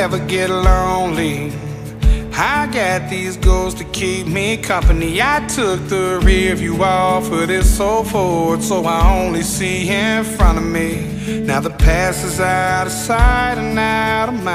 never get lonely. I got these goals to keep me company. I took the rear view off of this old Ford, so I only see in front of me. Now the past is out of sight and out of mind.